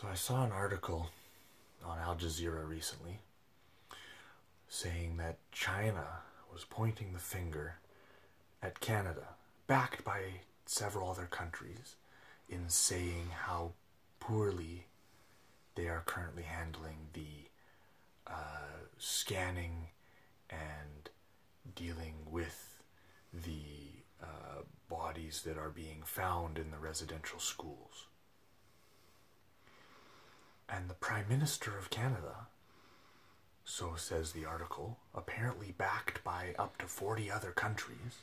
So I saw an article on Al Jazeera recently saying that China was pointing the finger at Canada, backed by several other countries, in saying how poorly they are currently handling the uh, scanning and dealing with the uh, bodies that are being found in the residential schools. And the Prime Minister of Canada, so says the article, apparently backed by up to 40 other countries,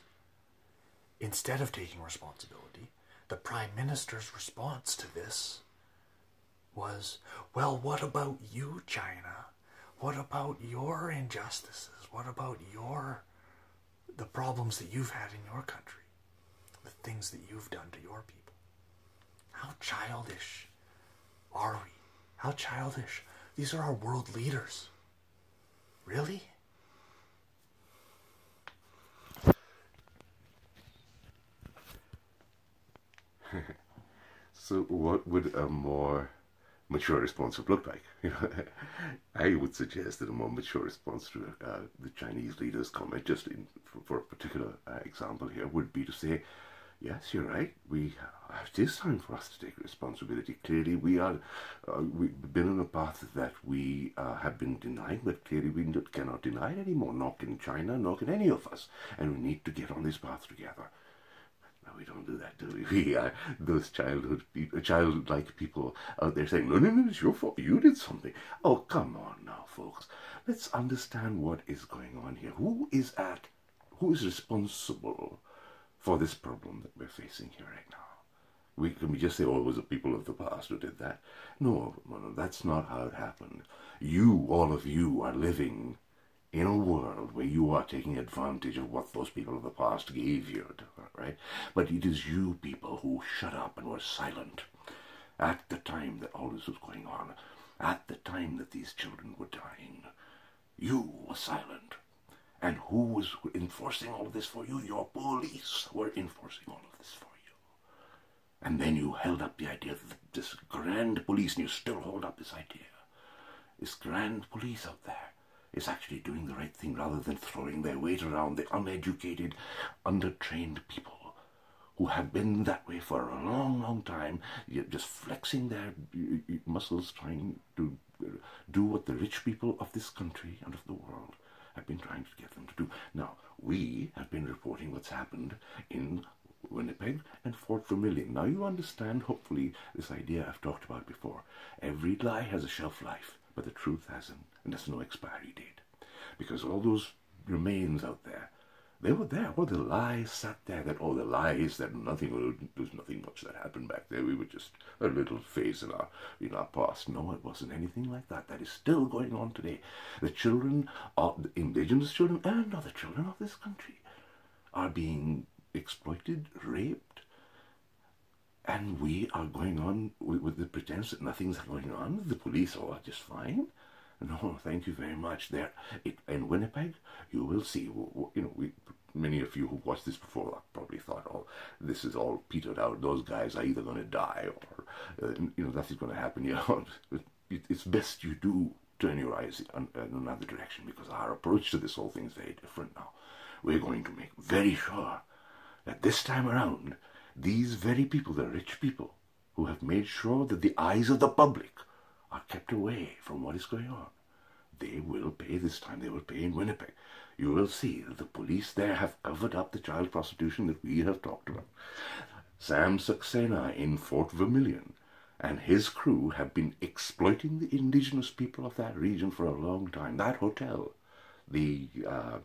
instead of taking responsibility, the Prime Minister's response to this was, Well, what about you, China? What about your injustices? What about your the problems that you've had in your country? The things that you've done to your people? How childish are we? How childish. These are our world leaders. Really? So, what would a more mature response look like? You know, I would suggest that a more mature response to uh, the Chinese leader's comment, just in, for, for, a particular uh, example here, would be to say, "Yes, you're right. We it is time for us to take responsibility. Clearly, we are uh, we've been on a path that we uh, have been denying, but clearly we cannot deny it anymore. Not in China, nor can any of us, and we need to get on this path together." we don't do that, do we? We are those childhood, people, childlike people out there saying, no, no, no, it's your fault. You did something. Oh, come on now, folks. Let's understand what is going on here. Who is at, who is responsible for this problem that we're facing here right now? We, can we just say, oh, it was the people of the past who did that? No, no, no, that's not how it happened. You, all of you, are living in a world where you are taking advantage of what those people of the past gave you, right? But it is you people who shut up and were silent at the time that all this was going on, at the time that these children were dying. You were silent. And who was enforcing all of this for you? Your police were enforcing all of this for you. And then you held up the idea that this grand police, and you still hold up this idea. This grand police out there is actually doing the right thing rather than throwing their weight around the uneducated, undertrained people who have been that way for a long, long time, just flexing their muscles, trying to uh, do what the rich people of this country and of the world have been trying to get them to do. Now, we have been reporting what's happened in Winnipeg and Fort Vermilion. Now, you understand, hopefully, this idea I've talked about before. Every lie has a shelf life, but the truth hasn't and there's no expiry date. Because all those remains out there, they were there. All the lies sat there. That all the lies that nothing there's nothing much that happened back there. We were just a little phase in our in our past. No, it wasn't anything like that. That is still going on today. The children, of the indigenous children, and other children of this country, are being exploited, raped, and we are going on with, with the pretense that nothing's going on. The police are just fine. No, thank you very much. There, it, in Winnipeg, you will see. You know, we, many of you who watched this before probably thought, "Oh, this is all petered out. Those guys are either going to die, or uh, you know, nothing's going to happen." You know, it, it's best you do turn your eyes in, in another direction because our approach to this whole thing is very different now. We're going to make very sure that this time around, these very people, the rich people, who have made sure that the eyes of the public are kept away from what is going on. They will pay this time. They will pay in Winnipeg. You will see that the police there have covered up the child prostitution that we have talked about. Sam Saxena in Fort Vermilion and his crew have been exploiting the indigenous people of that region for a long time. That hotel, the uh,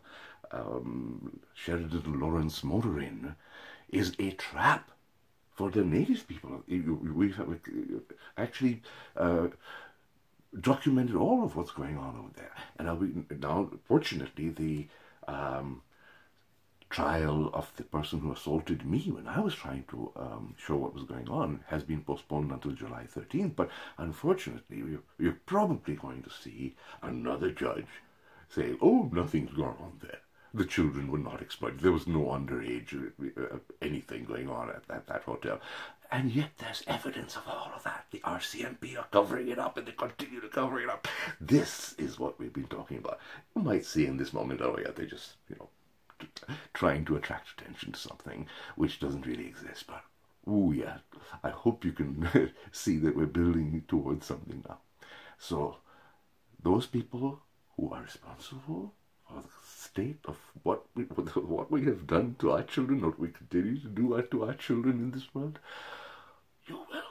um, Sheridan Lawrence Motor Inn, is a trap for the native people. We've actually uh, documented all of what's going on over there. And now, fortunately, the um, trial of the person who assaulted me when I was trying to um, show what was going on has been postponed until July 13th. But unfortunately, you're, we're probably going to see another judge say, oh, nothing's gone on there the children were not exploited. There was no underage uh, anything going on at that, that hotel. And yet there's evidence of all of that. The RCMP are covering it up and they continue to cover it up. This is what we've been talking about. You might see in this moment, oh yeah, they're just, you know, trying to attract attention to something which doesn't really exist. But, oh yeah, I hope you can see that we're building towards something now. So, those people who are responsible state of what we, what we have done to our children, what we continue to do to our children in this world, you will